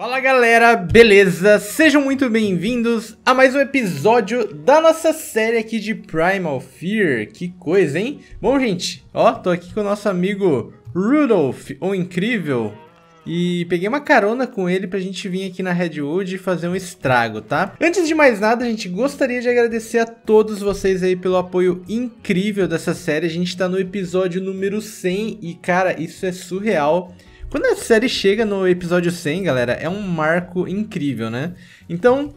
Fala galera, beleza? Sejam muito bem-vindos a mais um episódio da nossa série aqui de Primal Fear. Que coisa, hein? Bom, gente, ó, tô aqui com o nosso amigo Rudolph, o incrível, e peguei uma carona com ele pra gente vir aqui na Redwood e fazer um estrago, tá? Antes de mais nada, a gente gostaria de agradecer a todos vocês aí pelo apoio incrível dessa série. A gente tá no episódio número 100 e, cara, isso é surreal. Quando a série chega no episódio 100, galera, é um marco incrível, né? Então,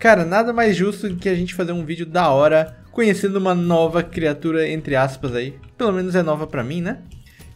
cara, nada mais justo que a gente fazer um vídeo da hora conhecendo uma nova criatura, entre aspas aí. Pelo menos é nova pra mim, né?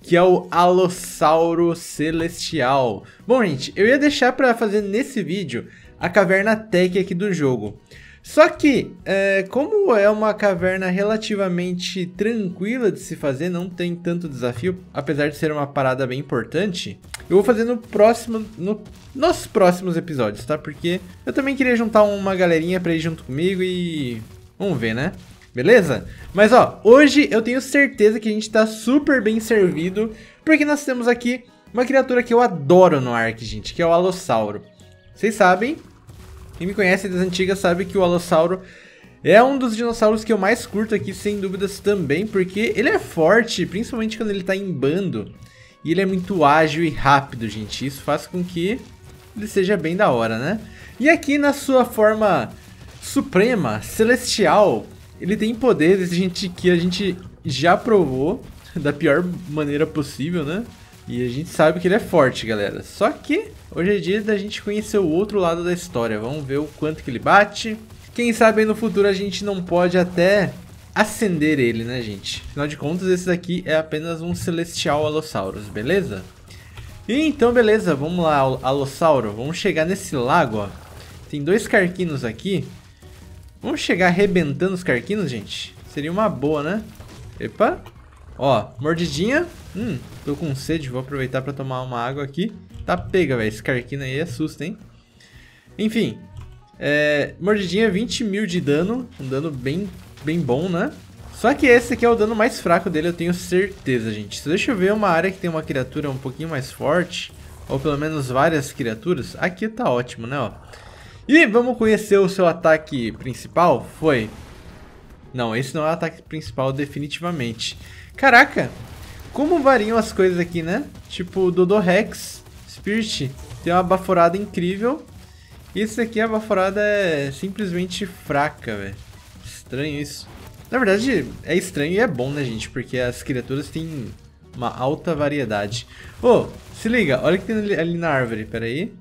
Que é o Alossauro Celestial. Bom, gente, eu ia deixar pra fazer nesse vídeo a caverna tech aqui do jogo. Só que, é, como é uma caverna relativamente tranquila de se fazer, não tem tanto desafio, apesar de ser uma parada bem importante, eu vou fazer no próximo, no, nos próximos episódios, tá? Porque eu também queria juntar uma galerinha pra ir junto comigo e... vamos ver, né? Beleza? Mas ó, hoje eu tenho certeza que a gente tá super bem servido, porque nós temos aqui uma criatura que eu adoro no Ark, gente, que é o Alossauro. Vocês sabem quem me conhece das antigas sabe que o Alossauro é um dos dinossauros que eu mais curto aqui, sem dúvidas também, porque ele é forte, principalmente quando ele tá em bando. E ele é muito ágil e rápido, gente. Isso faz com que ele seja bem da hora, né? E aqui na sua forma suprema, celestial, ele tem poderes gente, que a gente já provou da pior maneira possível, né? E a gente sabe que ele é forte, galera. Só que hoje é dia da gente conhecer o outro lado da história. Vamos ver o quanto que ele bate. Quem sabe no futuro a gente não pode até acender ele, né, gente? Afinal de contas, esse daqui é apenas um Celestial Allosaurus, beleza? E então, beleza, vamos lá, Alossauro. Vamos chegar nesse lago, ó. Tem dois carquinos aqui. Vamos chegar arrebentando os carquinos, gente? Seria uma boa, né? Epa, Ó, mordidinha. Hum, tô com sede, vou aproveitar pra tomar uma água aqui. Tá pega, velho. Esse carquino aí assusta, hein? Enfim. É, mordidinha, 20 mil de dano. Um dano bem, bem bom, né? Só que esse aqui é o dano mais fraco dele, eu tenho certeza, gente. Deixa eu ver uma área que tem uma criatura um pouquinho mais forte, ou pelo menos várias criaturas, aqui tá ótimo, né, ó. E vamos conhecer o seu ataque principal? Foi. Não, esse não é o ataque principal definitivamente. Caraca, como variam as coisas aqui, né? Tipo, Dodo Rex, Spirit, tem uma baforada incrível. Esse aqui, a baforada é simplesmente fraca, velho. Estranho isso. Na verdade, é estranho e é bom, né, gente? Porque as criaturas têm uma alta variedade. Ô, oh, se liga, olha o que tem ali na árvore, pera aí.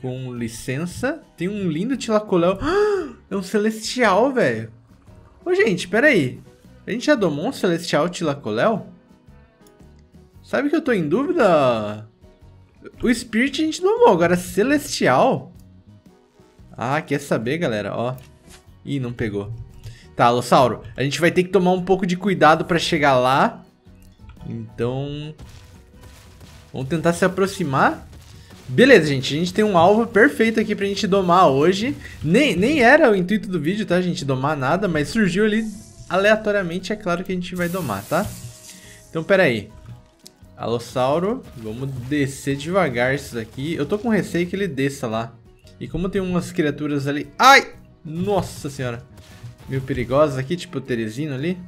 Com licença, tem um lindo tilacoléu. É um celestial, velho. Ô, gente, pera aí. A gente já domou um Celestial Tilacoléu? Sabe que eu tô em dúvida? O Spirit a gente domou, agora Celestial? Ah, quer saber, galera? Ó. Ih, não pegou. Tá, Lossauro, a gente vai ter que tomar um pouco de cuidado pra chegar lá. Então... Vamos tentar se aproximar. Beleza, gente, a gente tem um alvo perfeito aqui pra gente domar hoje. Nem, nem era o intuito do vídeo, tá, gente? Domar nada, mas surgiu ali aleatoriamente, é claro que a gente vai domar, tá? Então, pera aí. Alossauro, vamos descer devagar isso daqui. Eu tô com receio que ele desça lá. E como tem umas criaturas ali... Ai! Nossa senhora! Meio perigosas aqui, tipo o Teresino ali.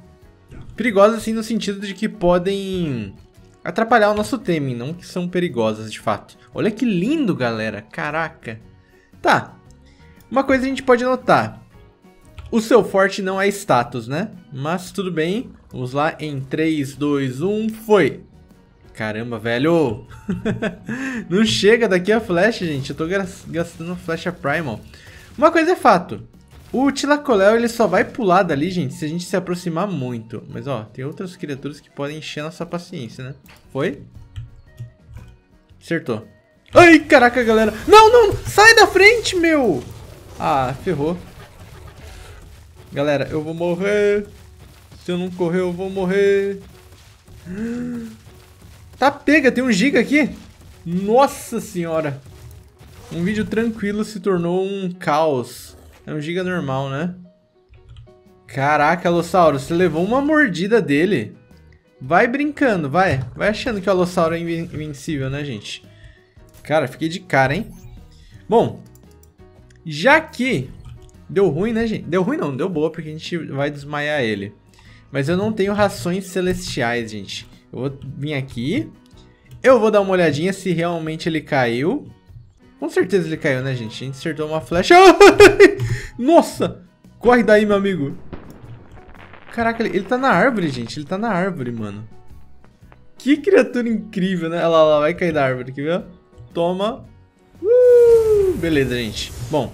Perigosas assim no sentido de que podem atrapalhar o nosso tema, não que são perigosas de fato. Olha que lindo, galera! Caraca! Tá. Uma coisa a gente pode notar. O seu forte não é status, né? Mas tudo bem. Vamos lá em 3, 2, 1, foi! Caramba, velho! não chega daqui a flecha, gente. Eu tô gastando flecha primal. Uma coisa é fato. O Tilacoléu, ele só vai pular dali, gente, se a gente se aproximar muito. Mas, ó, tem outras criaturas que podem encher nossa paciência, né? Foi? Acertou. Ai, caraca, galera. Não, não! Sai da frente, meu! Ah, ferrou. Galera, eu vou morrer. Se eu não correr, eu vou morrer. Tá pega, tem um giga aqui. Nossa senhora. Um vídeo tranquilo se tornou um caos. É um giga normal, né? Caraca, Alossauro, você levou uma mordida dele. Vai brincando, vai. Vai achando que o Alossauro é invencível, né, gente? Cara, fiquei de cara, hein? Bom, já que deu ruim, né, gente? Deu ruim não, deu boa, porque a gente vai desmaiar ele. Mas eu não tenho rações celestiais, gente. Eu vou vir aqui. Eu vou dar uma olhadinha se realmente ele caiu. Com certeza ele caiu, né, gente? A gente acertou uma flecha. Nossa! Corre daí, meu amigo. Caraca, ele, ele tá na árvore, gente. Ele tá na árvore, mano. Que criatura incrível, né? Olha lá, lá vai cair da árvore, quer ver? Toma. Uh, beleza, gente. Bom.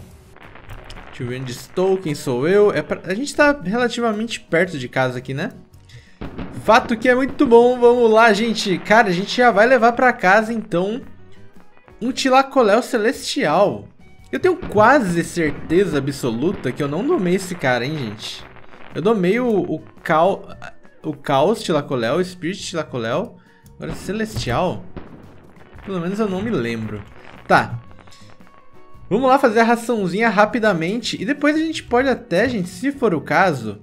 Onde estou, quem sou eu. É pra... A gente tá relativamente perto de casa aqui, né? Fato que é muito bom. Vamos lá, gente. Cara, a gente já vai levar pra casa, então, um Tilacoléu Celestial. Eu tenho quase certeza absoluta que eu não domei esse cara, hein, gente. Eu domei o, o, cal, o Caos Tilacoléu, o Spirit Tilacoléu. Agora, Celestial? Pelo menos eu não me lembro. Tá. Vamos lá fazer a raçãozinha rapidamente. E depois a gente pode até, gente, se for o caso,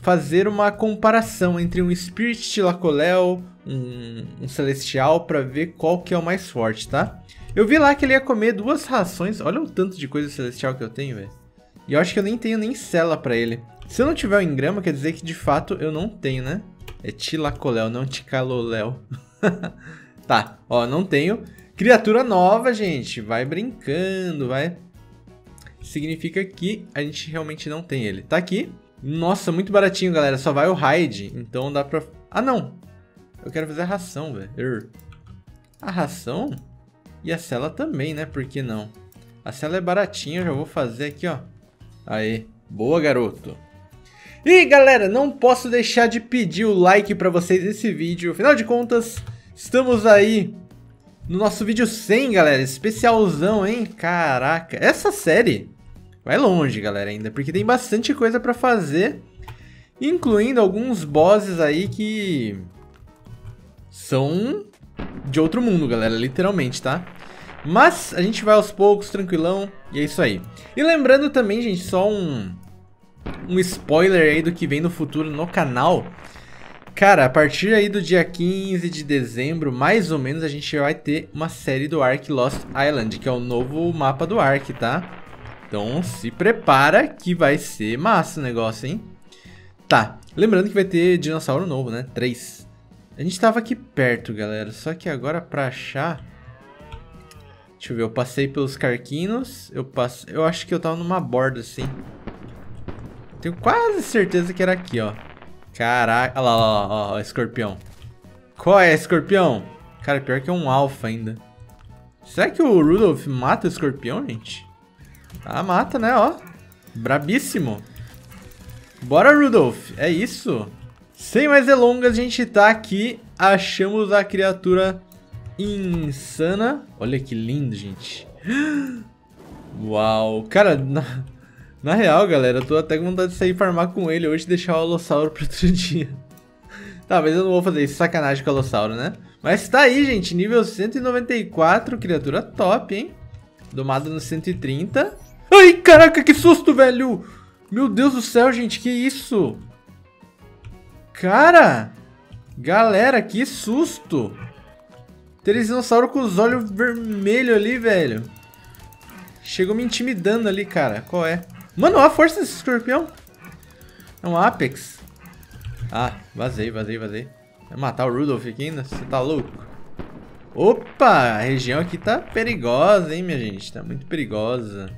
fazer uma comparação entre um Spirit Tilacoléu, um, um Celestial, para ver qual que é o mais forte, tá? Eu vi lá que ele ia comer duas rações. Olha o tanto de coisa Celestial que eu tenho, velho. E eu acho que eu nem tenho nem cela pra ele. Se eu não tiver o engrama, quer dizer que de fato eu não tenho, né? É Tilacoléu, não Ticaloléu. tá, ó, não tenho. Criatura nova, gente. Vai brincando, vai. Significa que a gente realmente não tem ele. Tá aqui. Nossa, muito baratinho, galera. Só vai o raid. Então dá pra... Ah, não. Eu quero fazer a ração, velho. A ração? E a cela também, né? Por que não? A cela é baratinha, eu já vou fazer aqui, ó. Aê. Boa, garoto. E galera, não posso deixar de pedir o like para vocês nesse vídeo. Afinal de contas, estamos aí no nosso vídeo 100, galera. Especialzão, hein? Caraca, essa série vai longe, galera, ainda. Porque tem bastante coisa para fazer. Incluindo alguns bosses aí que... São de outro mundo, galera, literalmente, tá? Mas a gente vai aos poucos, tranquilão, e é isso aí. E lembrando também, gente, só um um spoiler aí do que vem no futuro no canal. Cara, a partir aí do dia 15 de dezembro, mais ou menos, a gente vai ter uma série do Ark Lost Island, que é o novo mapa do Ark, tá? Então se prepara que vai ser massa o negócio, hein? Tá, lembrando que vai ter dinossauro novo, né? Três. A gente tava aqui perto, galera, só que agora pra achar... Deixa eu ver, eu passei pelos carquinos, eu passo, eu acho que eu tava numa borda assim. Tenho quase certeza que era aqui, ó. Caraca, olha lá, ó, ó, ó, escorpião. Qual é, escorpião? Cara, pior que é um alfa ainda. Será que o Rudolph mata o escorpião, gente? Ah, mata, né, ó. Brabíssimo. Bora, Rudolph. É isso. Sem mais delongas, a gente tá aqui. Achamos a criatura insana. Olha que lindo, gente. Uau. Cara, na real, galera, eu tô até com vontade de sair farmar com ele hoje e deixar o Alossauro para outro dia. tá, mas eu não vou fazer isso, sacanagem com o Alossauro, né? Mas tá aí, gente, nível 194, criatura top, hein? Domado no 130. Ai, caraca, que susto, velho! Meu Deus do céu, gente, que isso? Cara! Galera, que susto! Teresdinossauro com os olhos vermelhos ali, velho. Chegou me intimidando ali, cara. Qual é? Mano, a força desse escorpião. É um Apex. Ah, vazei, vazei, vazei. Vai matar o Rudolph aqui ainda? Você tá louco? Opa, a região aqui tá perigosa, hein, minha gente? Tá muito perigosa.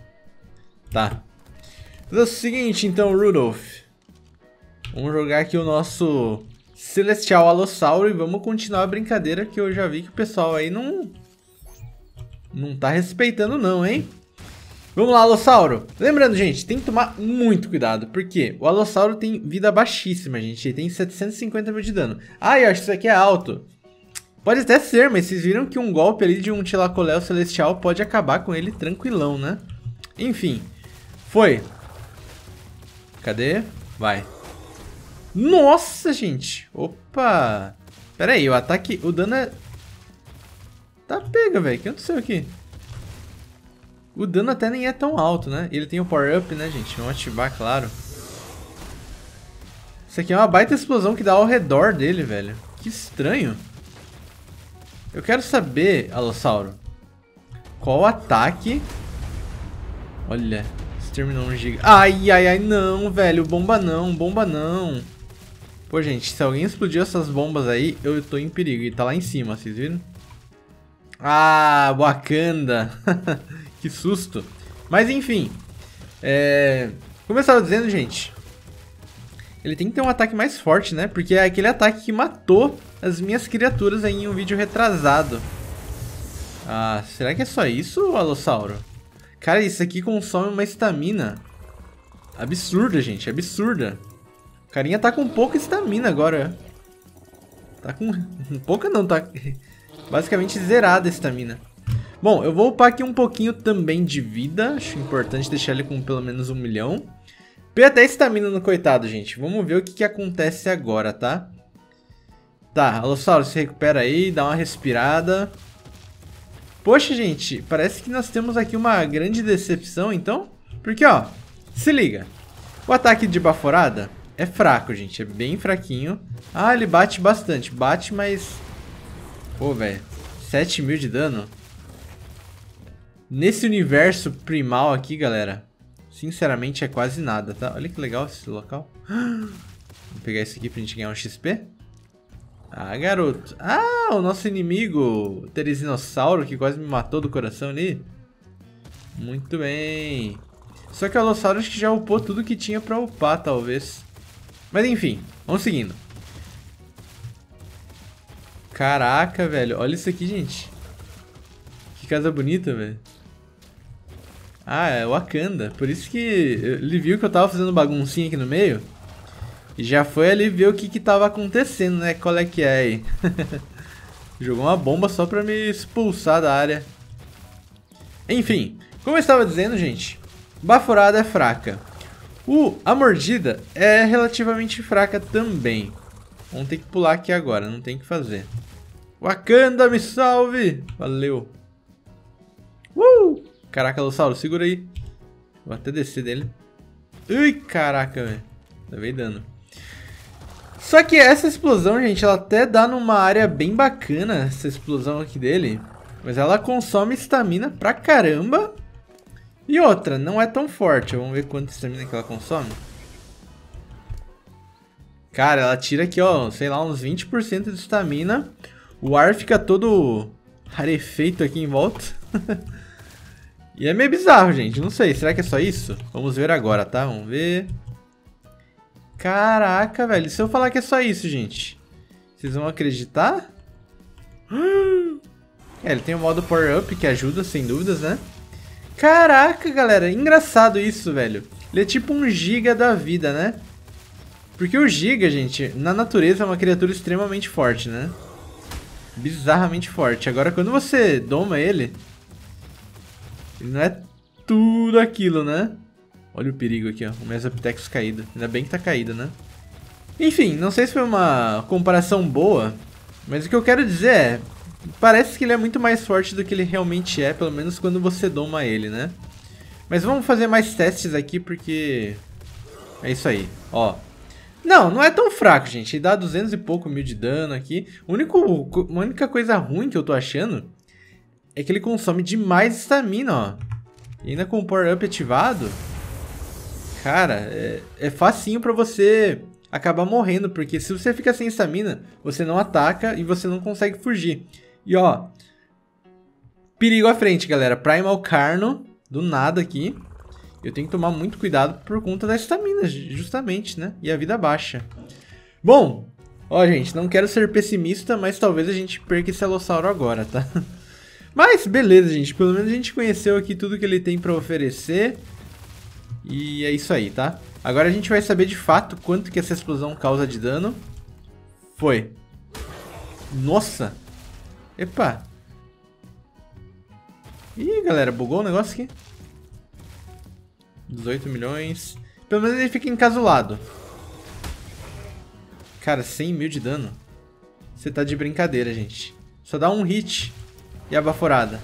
Tá. É o seguinte, então, Rudolph. Vamos jogar aqui o nosso Celestial Alossauro e vamos continuar a brincadeira que eu já vi que o pessoal aí não... Não tá respeitando não, hein? Vamos lá, Alossauro. Lembrando, gente, tem que tomar muito cuidado, porque o Alossauro tem vida baixíssima, gente. Ele tem 750 mil de dano. Ah, eu acho que isso aqui é alto. Pode até ser, mas vocês viram que um golpe ali de um Tilacoléu Celestial pode acabar com ele tranquilão, né? Enfim, foi. Cadê? Vai. Nossa, gente. Opa. Pera aí, o ataque... O dano é... Tá pega, velho. O que aconteceu aqui? O dano até nem é tão alto, né? Ele tem o power up, né, gente? Vamos ativar, claro. Isso aqui é uma baita explosão que dá ao redor dele, velho. Que estranho. Eu quero saber, Alossauro, qual ataque Olha, exterminou um giga. Ai, ai, ai, não, velho. Bomba não, bomba não. Pô, gente, se alguém explodiu essas bombas aí, eu tô em perigo. E tá lá em cima, vocês viram? Ah, Wakanda. que susto. Mas enfim. É... Como eu estava dizendo, gente. Ele tem que ter um ataque mais forte, né? Porque é aquele ataque que matou as minhas criaturas aí em um vídeo retrasado. Ah, será que é só isso, Alossauro? Cara, isso aqui consome uma estamina absurda, gente. Absurda. O carinha tá com pouca estamina agora. Tá com... Pouca não, tá basicamente zerada a estamina. Bom, eu vou upar aqui um pouquinho também de vida. Acho importante deixar ele com pelo menos um milhão. P até estamina no coitado, gente. Vamos ver o que, que acontece agora, tá? Tá, Alossauro, se recupera aí, dá uma respirada. Poxa, gente, parece que nós temos aqui uma grande decepção, então. Porque, ó, se liga. O ataque de baforada é fraco, gente. É bem fraquinho. Ah, ele bate bastante. Bate, mas... Pô, velho. 7 mil de dano. Nesse universo primal aqui, galera. Sinceramente, é quase nada, tá? Olha que legal esse local. Vou pegar esse aqui pra gente ganhar um XP. Ah, garoto. Ah, o nosso inimigo, o Teresinossauro, que quase me matou do coração ali. Muito bem. Só que o Alossauro acho que já upou tudo que tinha pra upar, talvez. Mas enfim, vamos seguindo. Caraca, velho. Olha isso aqui, gente. Que casa bonita, velho. Ah, é Wakanda. Por isso que ele viu que eu tava fazendo baguncinha aqui no meio. E já foi ali ver o que que tava acontecendo, né? Qual é que é aí? Jogou uma bomba só pra me expulsar da área. Enfim, como eu estava dizendo, gente, Baforada é fraca. O, a mordida é relativamente fraca também. Vamos ter que pular aqui agora, não tem o que fazer. Wakanda, me salve! Valeu. Uh! Caraca, Lossauro, segura aí. Vou até descer dele. Ui, caraca, velho. Veio dano. Só que essa explosão, gente, ela até dá numa área bem bacana, essa explosão aqui dele. Mas ela consome estamina pra caramba. E outra, não é tão forte. Vamos ver quanta estamina que ela consome. Cara, ela tira aqui, ó, sei lá, uns 20% de estamina. O ar fica todo rarefeito aqui em volta. e é meio bizarro, gente. Não sei, será que é só isso? Vamos ver agora, tá? Vamos ver... Caraca, velho. Se eu falar que é só isso, gente, vocês vão acreditar? É, ele tem o modo Power Up que ajuda, sem dúvidas, né? Caraca, galera. Engraçado isso, velho. Ele é tipo um giga da vida, né? Porque o giga, gente, na natureza é uma criatura extremamente forte, né? Bizarramente forte. Agora, quando você doma ele, ele não é tudo aquilo, né? Olha o perigo aqui, ó. O Mesopithecus caído. Ainda bem que tá caído, né? Enfim, não sei se foi uma comparação boa, mas o que eu quero dizer é... Parece que ele é muito mais forte do que ele realmente é, pelo menos quando você doma ele, né? Mas vamos fazer mais testes aqui, porque... É isso aí, ó. Não, não é tão fraco, gente. Ele dá 200 e pouco mil de dano aqui. O único, a única coisa ruim que eu tô achando é que ele consome demais estamina, ó. E ainda com o Power Up ativado, cara, é, é facinho pra você acabar morrendo, porque se você fica sem estamina, você não ataca e você não consegue fugir. E ó, perigo à frente, galera. Primal Carno, do nada aqui. Eu tenho que tomar muito cuidado por conta da estamina, justamente, né? E a vida baixa. Bom, ó, gente, não quero ser pessimista, mas talvez a gente perca esse Alossauro agora, tá? Mas beleza, gente. Pelo menos a gente conheceu aqui tudo que ele tem pra oferecer. E é isso aí, tá? Agora a gente vai saber de fato quanto que essa explosão causa de dano. Foi. Nossa! Epa! Ih, galera, bugou o negócio aqui. 18 milhões. Pelo menos ele fica encasulado. Cara, 100 mil de dano. Você tá de brincadeira, gente. Só dá um hit e a baforada.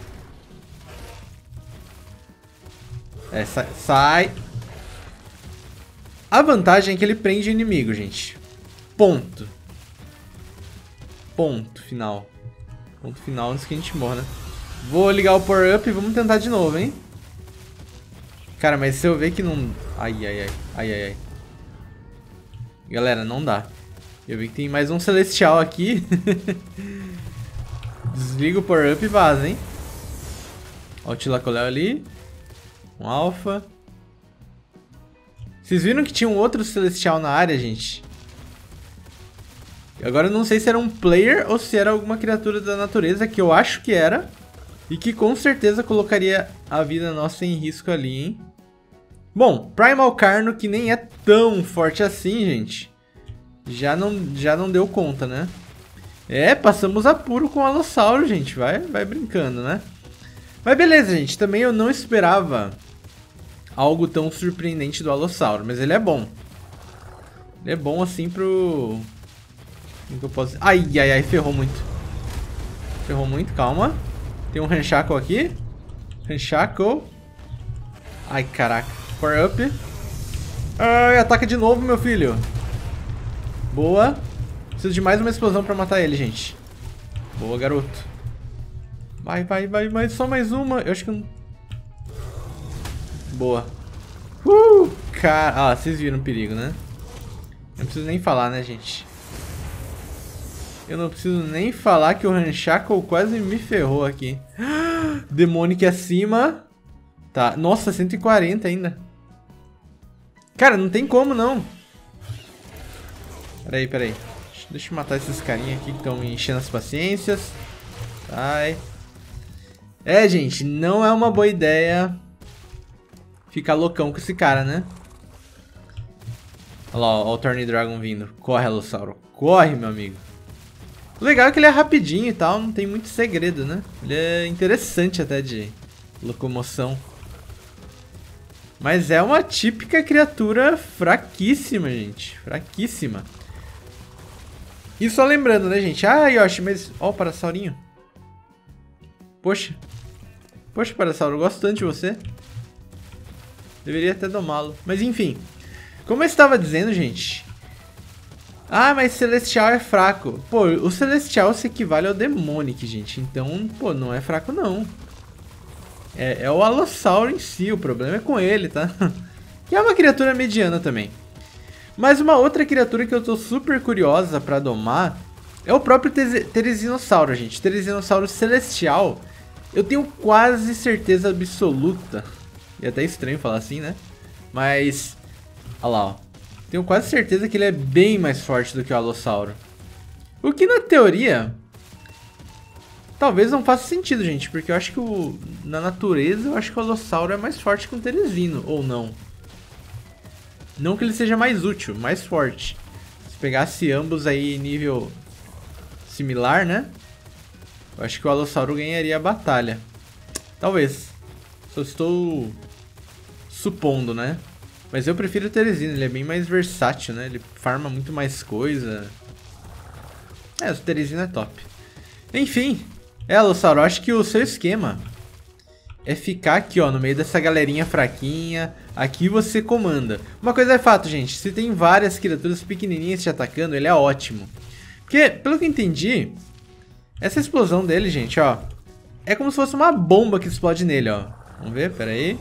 É, sai, sai. A vantagem é que ele prende o inimigo, gente. Ponto. Ponto final. Ponto final antes que a gente morra, né? Vou ligar o Power Up e vamos tentar de novo, hein? Cara, mas se eu ver que não... Ai, ai, ai. Ai, ai, ai. Galera, não dá. Eu vi que tem mais um Celestial aqui. Desliga o Power Up e vaza, hein? Ó o Tilacoléu ali. Um Alpha. Vocês viram que tinha um outro Celestial na área, gente? Agora eu não sei se era um player ou se era alguma criatura da natureza, que eu acho que era. E que com certeza colocaria a vida nossa em risco ali, hein? Bom, Primal Carno, que nem é tão forte assim, gente. Já não, já não deu conta, né? É, passamos apuro com o Alossauro, gente. Vai, vai brincando, né? Mas beleza, gente. Também eu não esperava algo tão surpreendente do Alossauro. Mas ele é bom. Ele é bom assim pro... Como que eu posso... Ai, ai, ai. Ferrou muito. Ferrou muito. Calma. Tem um Ranchaco aqui. Ranchaco. Ai, caraca. Power up. Ai, ataca de novo, meu filho. Boa. Preciso de mais uma explosão pra matar ele, gente. Boa, garoto. Vai, vai, vai, vai. Só mais uma. Eu acho que não... Boa. Uh, cara... Ah, vocês viram o perigo, né? Não preciso nem falar, né, gente? Eu não preciso nem falar que o Ranchaco quase me ferrou aqui. Demônio acima. Tá. Nossa, 140 ainda. Cara, não tem como, não. Peraí, peraí. Deixa eu matar esses carinha aqui que estão enchendo as paciências. Sai. É, gente, não é uma boa ideia ficar loucão com esse cara, né? Olha lá, o Torny Dragon vindo. Corre, Alossauro. Corre, meu amigo. O legal é que ele é rapidinho e tal, não tem muito segredo, né? Ele é interessante até de locomoção. Mas é uma típica criatura fraquíssima, gente. Fraquíssima. E só lembrando, né, gente? Ah, Yoshi, mas... Ó o Parassaurinho. Poxa. Poxa, Parassauro, eu gosto tanto de você. Deveria até domá-lo. Mas enfim. Como eu estava dizendo, gente... Ah, mas Celestial é fraco. Pô, o Celestial se equivale ao Demonic, gente. Então, pô, não é fraco, não. É, é o Alossauro em si, o problema é com ele, tá? que é uma criatura mediana também. Mas uma outra criatura que eu tô super curiosa pra domar é o próprio Teresinossauro, gente. Teresinossauro Celestial. Eu tenho quase certeza absoluta. E é até estranho falar assim, né? Mas... Olha lá, ó. Tenho quase certeza que ele é bem mais forte do que o Alossauro. O que na teoria... Talvez não faça sentido, gente. Porque eu acho que o... na natureza, eu acho que o Alossauro é mais forte que o Teresino. Ou não. Não que ele seja mais útil, mais forte. Se pegasse ambos aí nível similar, né? Eu acho que o Alossauro ganharia a batalha. Talvez. Só estou supondo, né? Mas eu prefiro o Teresino, ele é bem mais versátil, né? Ele farma muito mais coisa. É, o Teresino é top. Enfim, é, Alossauro, acho que o seu esquema é ficar aqui, ó, no meio dessa galerinha fraquinha. Aqui você comanda. Uma coisa é fato, gente. Se tem várias criaturas pequenininhas te atacando, ele é ótimo. Porque, pelo que entendi, essa explosão dele, gente, ó, é como se fosse uma bomba que explode nele, ó. Vamos ver, pera aí.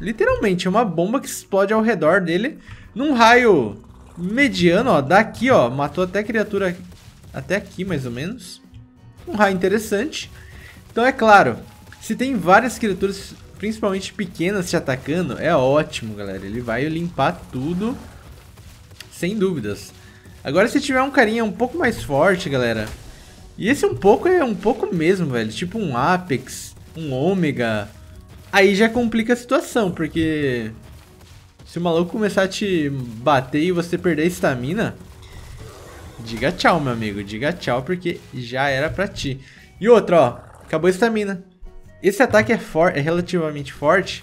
Literalmente, é uma bomba que explode ao redor dele num raio mediano, ó. Daqui, ó, matou até criatura até aqui, mais ou menos. Um raio interessante. Então, é claro, se tem várias criaturas, principalmente pequenas, te atacando, é ótimo, galera. Ele vai limpar tudo, sem dúvidas. Agora, se tiver um carinha um pouco mais forte, galera... E esse um pouco é um pouco mesmo, velho. Tipo um Apex, um Ômega. Aí já complica a situação, porque... Se o maluco começar a te bater e você perder a estamina... Diga tchau, meu amigo. Diga tchau, porque já era pra ti. E outra, ó. Acabou a estamina. Esse ataque é, for é relativamente forte,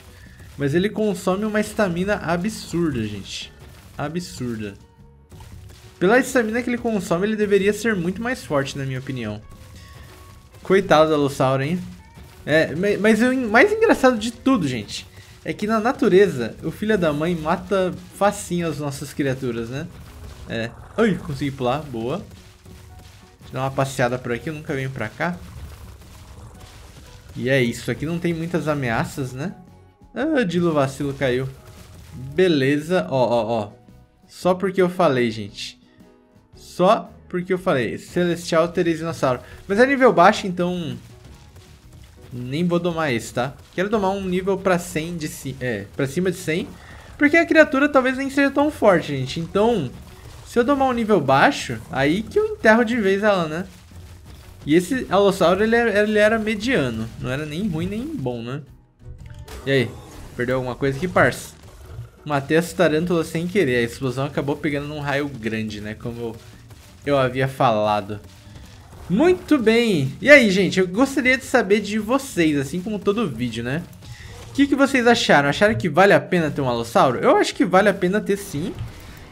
mas ele consome uma estamina absurda, gente. Absurda. Pela estamina que ele consome, ele deveria ser muito mais forte, na minha opinião. Coitado da Lossauro, hein? É, mas o mais engraçado de tudo, gente, é que na natureza, o filho da mãe mata facinho as nossas criaturas, né? É. Ai, consegui pular, boa. Deixa eu dar uma passeada por aqui, eu nunca venho pra cá. E é isso, aqui não tem muitas ameaças, né? Ah, Dilo vacilo caiu. Beleza, ó, ó, ó. Só porque eu falei, gente. Só porque eu falei. Celestial Teresinassauro. Mas é nível baixo, então... Nem vou domar esse, tá? Quero domar um nível pra 100 de... É, pra cima de 100. Porque a criatura talvez nem seja tão forte, gente. Então, se eu domar um nível baixo, aí que eu enterro de vez ela, né? E esse Alossauro, ele era, ele era mediano. Não era nem ruim, nem bom, né? E aí? Perdeu alguma coisa aqui, parça? Matei as tarântulas sem querer. A explosão acabou pegando num raio grande, né? Como eu, eu havia falado. Muito bem. E aí, gente? Eu gostaria de saber de vocês, assim como todo vídeo, né? O que, que vocês acharam? Acharam que vale a pena ter um Alossauro? Eu acho que vale a pena ter sim.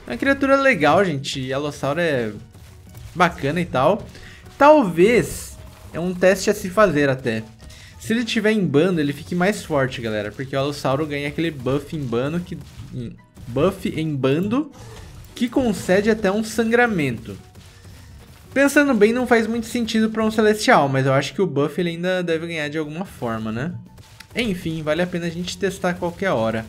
É uma criatura legal, gente. Alossauro é bacana e tal. Talvez é um teste a se fazer até. Se ele tiver em bando, ele fique mais forte, galera. Porque o Alossauro ganha aquele buff em bando que... Buff em bando que concede até um sangramento. Pensando bem, não faz muito sentido para um Celestial, mas eu acho que o buff ele ainda deve ganhar de alguma forma, né? Enfim, vale a pena a gente testar a qualquer hora.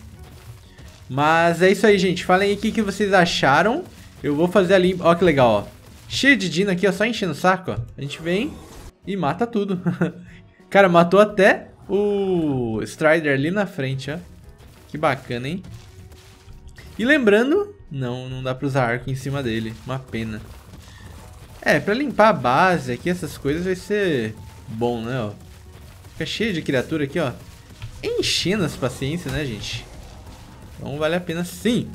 Mas é isso aí, gente. Falem aí o que, que vocês acharam. Eu vou fazer ali... Ó que legal, ó. Cheio de Dino aqui, ó. Só enchendo o saco, ó. A gente vem e mata tudo. Cara, matou até o Strider ali na frente, ó. Que bacana, hein? E lembrando, não, não dá pra usar arco em cima dele. Uma pena. É, pra limpar a base aqui, essas coisas vai ser bom, né, ó. Fica cheio de criatura aqui, ó. Enchendo as paciências, né, gente? Então vale a pena sim.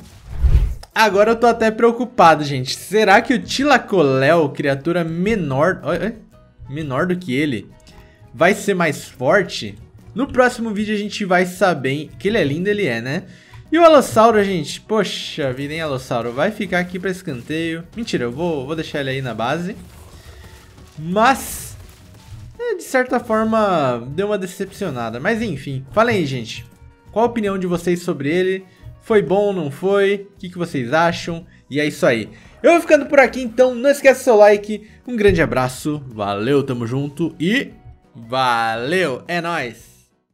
Agora eu tô até preocupado, gente. Será que o Tilacoléu, criatura menor... Menor do que ele, vai ser mais forte? No próximo vídeo a gente vai saber que ele é lindo, ele é, né? E o Alossauro, gente, poxa vida, hein, Alossauro? Vai ficar aqui pra escanteio. Mentira, eu vou, vou deixar ele aí na base. Mas, é, de certa forma, deu uma decepcionada. Mas enfim, fala aí, gente. Qual a opinião de vocês sobre ele? Foi bom, não foi? O que, que vocês acham? E é isso aí. Eu vou ficando por aqui, então não esqueça seu like. Um grande abraço, valeu, tamo junto e... Valeu, é nóis!